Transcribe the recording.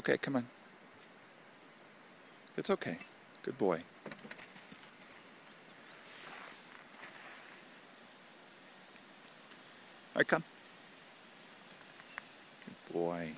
Okay, come on. It's okay. Good boy. All right, come. Good boy.